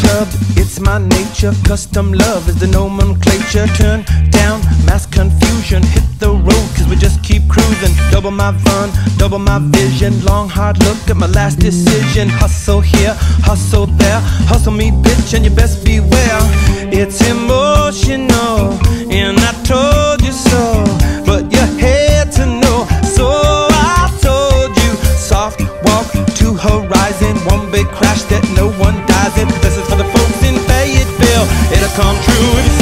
club, it's my nature. Custom love is the nomenclature. Turn down mass confusion, hit the road, cause we just keep cruising. Double my fun, double my vision. Long, hard look at my last decision. Hustle here, hustle there. Hustle me, bitch, and you best beware. It's emotional, and I told you so. But you had to know, so I told you. Soft walk to horizon, one big crash that no one come true.